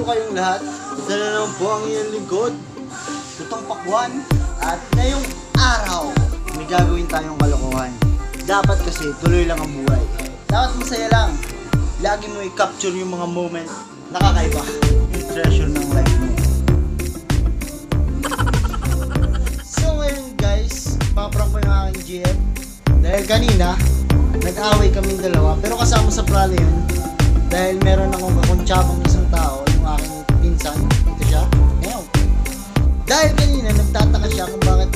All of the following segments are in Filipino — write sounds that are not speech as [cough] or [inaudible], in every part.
ko kayong lahat. Ito na naman po ang iyong lingkod. Tutong Pakwan. At ngayong araw, may gagawin tayong kalokohan. Dapat kasi tuloy lang ang buhay. Dapat masaya lang. Lagi mo i-capture yung mga moment na kakaiba. Yung treasure ng life mo. So ngayon guys, paprank ko yung aking GM. Dahil kanina, nag-away kaming dalawa. Pero kasama sa pralo yun. Dahil meron akong kakuntsabang isang Dahil kanina, nagtataka siya kung bakit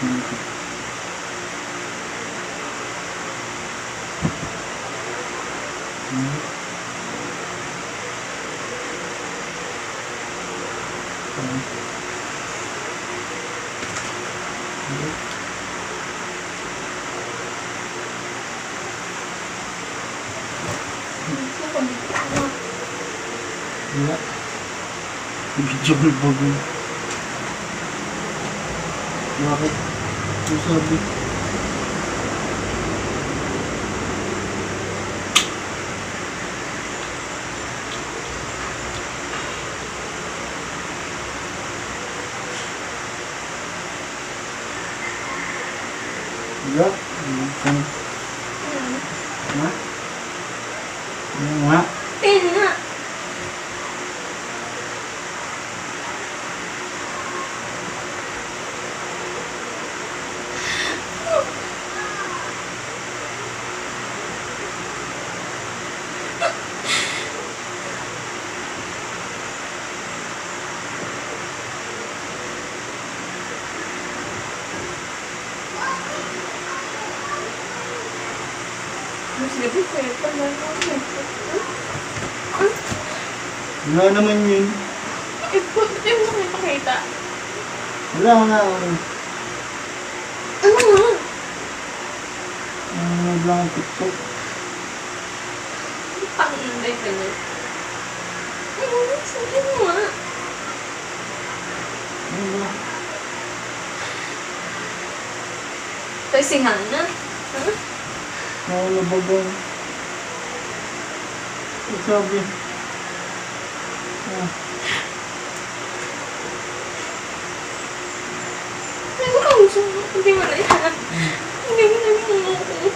Wala. Video bago. Bakit? Ano sabi? Wala. Ano? Ha? Ano nga? Pin nga. Wala naman yun. Eh, bakit yung mo nakipakita? Wala nga. Ano nga? Ano lang ang TikTok? Panginday ka niya. Ano nga? Sabihin mo nga. Ano ba? Tayo si Hana. Ha? Nakalabagong. It's okay. Ah. Nagkakausap mo. Hindi mo na iharap. Hindi mo na iharap.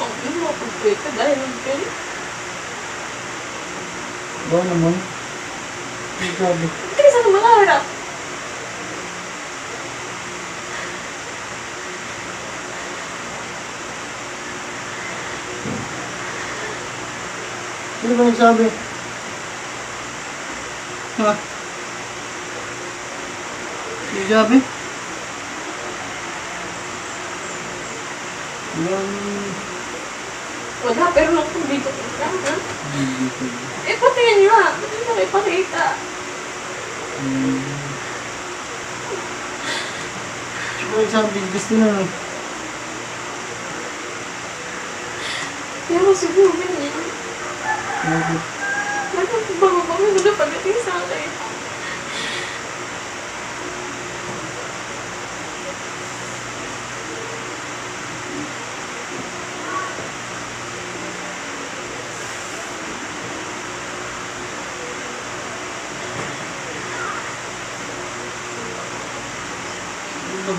Ang ino, pag-break ka dahil ang break. Ba naman? Grabe. Hindi sana makaharap. Sino ba nagsabi? Ha? Sino nagsabi? Walang... Wala, pero nung dito ko ka, ha? Eh, patingin nga. Hindi mo ipakita? Hmm. Sino ba nagsabi? Gusto na no? Pero siguro ganyan. Bakit? Nagpapabango mo na pagdating sa akin.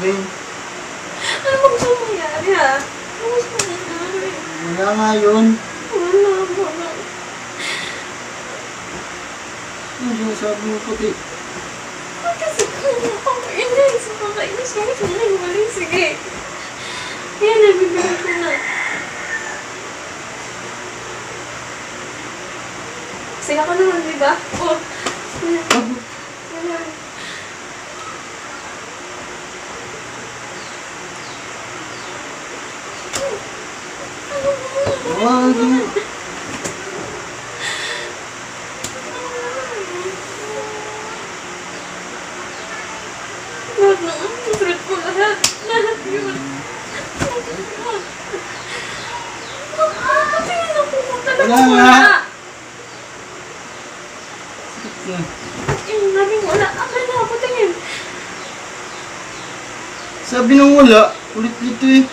Ano ba ba yun? Ano ba gusto mong mangyari, ha? Ano gusto mong mangyari? Wala nga yun. Wala, wala. Ano sinasabi mo puti? Kasi kanya kakainis? Kakainis mo gusto mong hiwalay. Sige. Yan, nabibigay ko na. Saya ka naman, di ba? Oh. Yan. Yan. Wag. Lahat ng susunod ko lahat. Lahat yun. Patingin ako kung talaga Wala. Yung naging wala. Akin na, patingin. Sabi nung wala, ulit-ulit eh.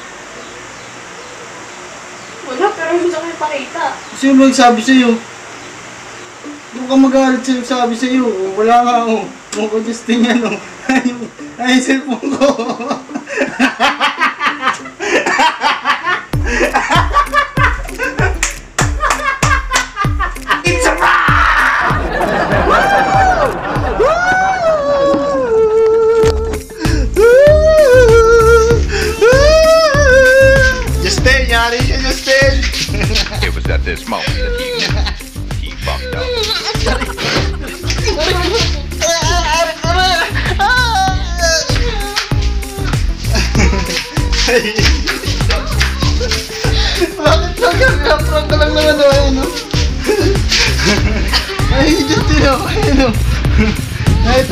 Wala, ipakita. Sino ba nagsabi sa'yo? Doon ka magalit sa nagsabi sa'yo. Wala nga oh. Mukha Justin yan oh. [laughs] Ay, ay, cellphone ko. [laughs]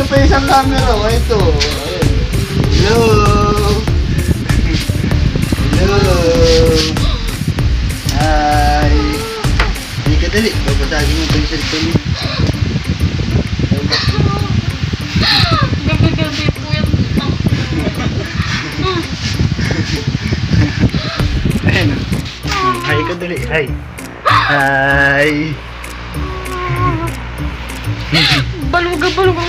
pa isang camera oh, ito. Hello. Hello. Hi. Hindi ka dali, babasagin mo pa yung cellphone mo. Gabi-gabi po yung Ayun oh. Hi ka dali, hi. Hi. Baluga, [laughs] baluga.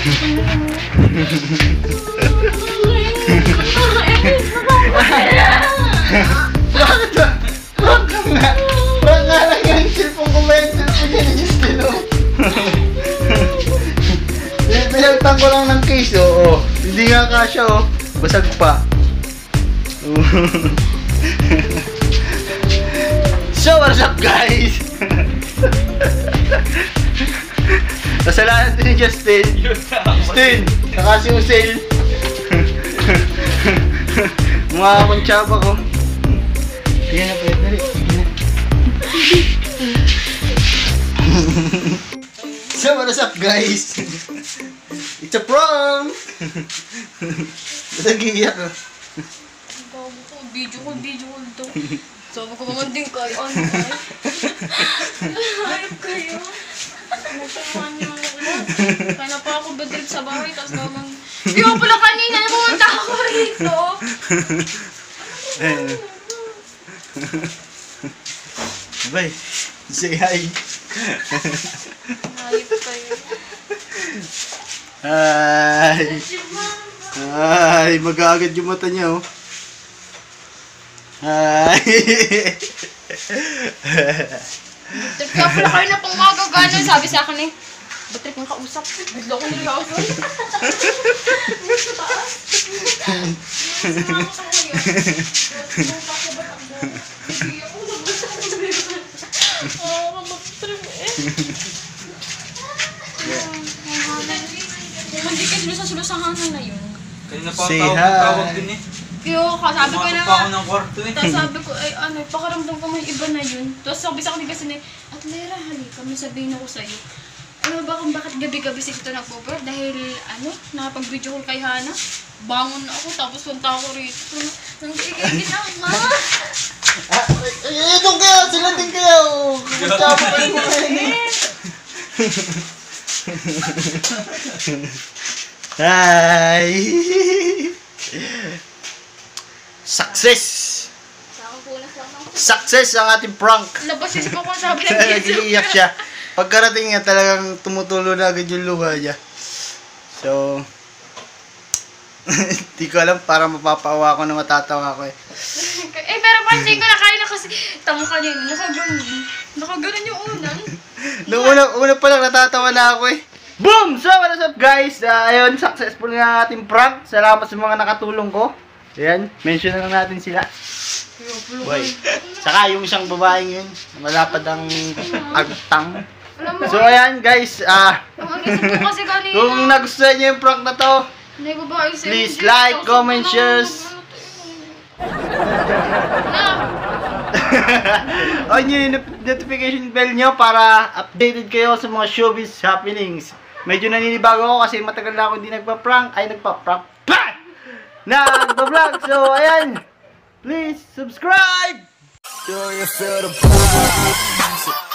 Bakit ba? Prank ka nga. Prank nga lang yung cellphone ko ba yung cellphone niya ni Justin. Pinagtan ko lang ng case oh. oh. Hindi nga kasya oh. Basag pa. so what's up guys? Justin. Justin, nakasi mo sale. Mga kontsaba ko. Sige na, pwede na rin. Sige na. so, what is up, guys? It's a prank! Ba't nagiiyak ka? Bago ko, video ko, video ko ito. Sabi ko naman din kayo, ano [laughs] ay? Hayop kayo. Nagtamaan niyo ako ulit. Kaya na pa ako bedrip sa bahay, tapos naman... Di ko pala kanina, pumunta ako rito. Eh. Bye. Say hi. Hayop kayo. Hi. Hi. Mag-aagad yung mata niya, oh. Hi. [laughs] Trip kaya pala kayo na pang magagano. Sabi sa akin eh, ba't trip ang kausap? Bigla ko takbo? Hindi ako labas ako sa liban. Oo, mag-trip eh. Kung hindi kayo sulusang-sulusahan na yun. Kanina pa ako tawag, tawag din eh. Kaya kasabi ko na Pumasok pa ako nga. ng kwarto eh. Tapos sabi ko, ay ano, pakaramdam ko may iba na yun. Tapos sabi sa akin kasi ni, at Lera, halika, may sabihin ako sa'yo. Ano ba kung bakit gabi-gabi si Tito nagpo-prayer? Dahil ano, nakapag-video call kay Hana. Bangon ako, tapos punta ako rito. Nang gigigin ako, ma. Ah, eh, doon kayo, sila din kayo. Kumusta mo kayo kumain? [laughs] Hi! [laughs] Success! Success ang ating prank! Labas isip ako ang sabi ng. Nag-iiyak siya. Pagkarating niya talagang tumutulo na agad yung luha niya. So, [laughs] Hindi ko alam, para mapapaawa ko na matatawa ko eh. eh, pero pansin ko na kaya na kasi, tamo ka din, nakaganon. Nakaganon yung unang. [laughs] Nung una, una pa lang natatawa na ako eh. Boom! So, what is up guys? Uh, ayun, successful nga ating prank. Salamat sa mga nakatulong ko. Ayan, mention na lang natin sila. Boy. Saka yung isang babaeng yun, malapad ang agtang. So, ayan guys, ah, kasi kanina. kung nagustuhan niyo yung prank na to? Please like, comment, shares. [laughs] On yung not- notification bell nyo para updated kayo sa mga showbiz happenings. Medyo naninibago ako kasi matagal na ako hindi nagpa-prank. Ay, nagpa-prank. Pa! Nagpa-vlog. So, ayan. Please, subscribe! Do you feel the